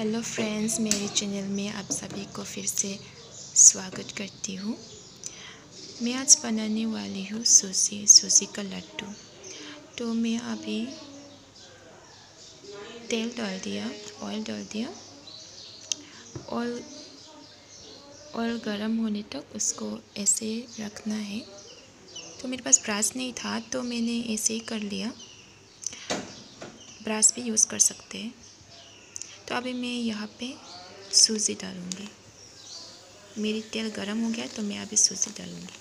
Hello friends, मेरे channel में आप सभी को फिर से स्वागत करती हूँ। मैं आज बनाने वाली हूँ सूजी सूजी का लड्डू। तो मैं अभी तेल डाल दिया ऑयल डाल दिया। ऑयल ऑयल गर्म होने तक उसको ऐसे रखना है। तो मेरे पास ब्रश नहीं था तो मैंने ऐसे ही कर लिया। ब्रश भी यूज़ कर सकते हैं। तो अभी मैं यहाँ पे सूजी डालूँगी। मेरी तेल गर्म हो गया तो मैं अभी सूजी डालूँगी।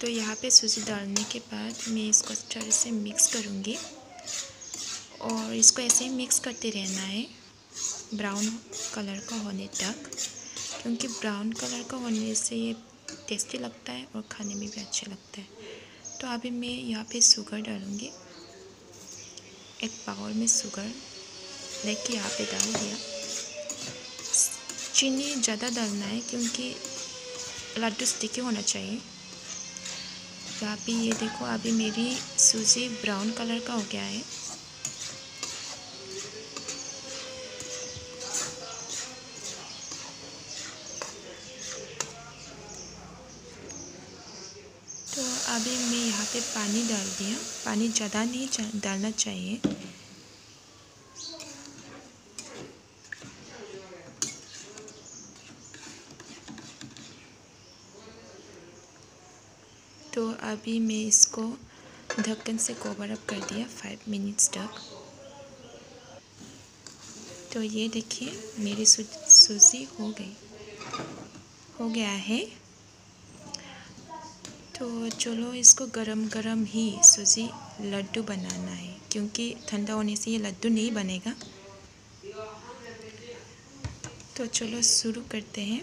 तो यहाँ पे सूजी डालने के बाद मैं इसको अच्छे से मिक्स करूँगी। और इसको ऐसे ही मिक्स करते रहना है। ब्राउन कलर का होने तक, क्योंकि ब्राउन कलर का होने से ये टेस्टी लगता है और खाने में भी अच्छा लगता है। तो अभी मैं यहाँ पे शुगर डालूँगी। एक बाउल में शुगर लेके यहाँ पे डाल दिया। चीनी ज़्यादा डालना है क्योंकि लड्डू स्टिकी होना चाहिए। यहाँ पे ये देखो, अभी मेरी सूजी ब्राउन कलर का हो गया है। अभी मैं यहाँ पे पानी डाल दिया पानी ज़्यादा नहीं डालना चाहिए। तो अभी मैं इसको ढक्कन से कवर अप कर दिया फाइव मिनट्स तक। तो ये देखिए, मेरी सूजी हो गई। हो गया है। तो चलो इसको गरम गरम ही सूजी लड्डू बनाना है, क्योंकि ठंडा होने से ये लड्डू नहीं बनेगा। तो चलो शुरू करते हैं।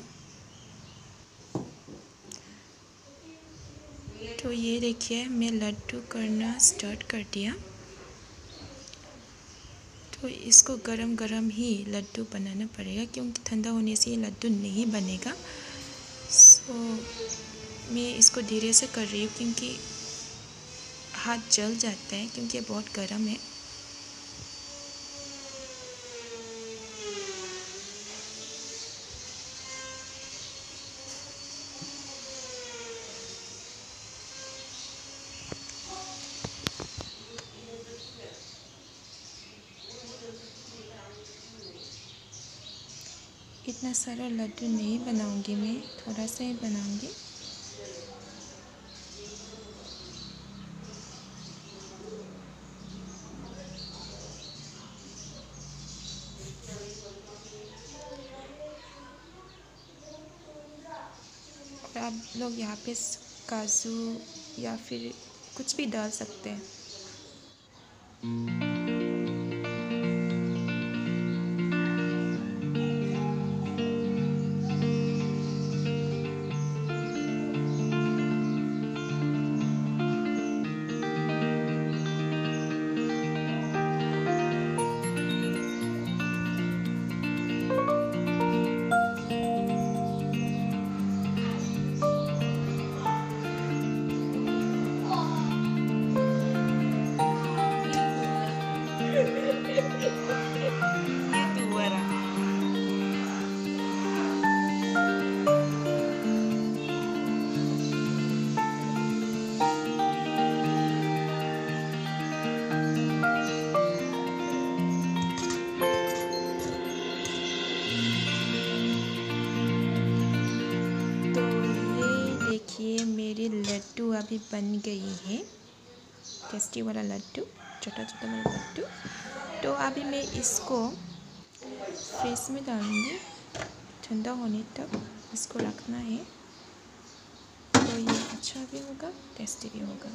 तो ये देखिए, मैं लड्डू करना स्टार्ट कर दिया। तो इसको गरम गरम ही लड्डू बनाना पड़ेगा, क्योंकि ठंडा होने से ये लड्डू नहीं बनेगा। सो मैं इसको धीरे से कर रही हूँ क्योंकि हाथ जल जाता है क्योंकि ये बहुत गर्म है। इतना सारा लड्डू नहीं बनाऊँगी मैं, थोड़ा सा ही बनाऊँगी। और आप लोग यहाँ पे काजू या फिर कुछ भी डाल सकते हैं। लड्डू अभी बन गई है। टेस्टी वाला लड्डू, छोटा छोटा वाला लड्डू। तो अभी मैं इसको फ्रिज में डालूँगी। ठंडा होने तक इसको रखना है। तो ये अच्छा भी होगा टेस्टी भी होगा।